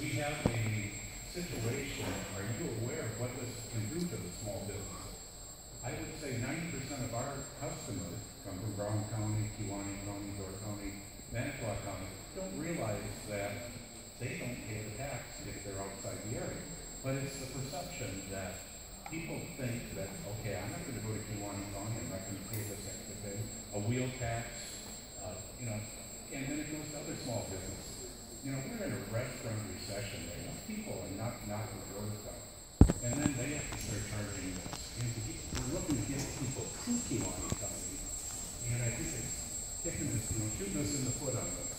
we have a situation, are you aware of what this can do to the small businesses? I would say ninety percent of our customers come from Brown County, Kewaunee County, Door County, Manitowoc County, don't realize that they don't pay the tax if they're outside the area. But it's the perception that people think that, okay, I'm not gonna go to Kewaunee County, I'm not gonna pay this extra thing, a wheel tax, uh, you know, and then it goes to other small businesses you know, we're in a restaurant recession They want People and not not the growth down. And then they have to start charging this. And we're looking to get people kooky on economy. And I think it's kicking us, you know, shooting us in the foot on this.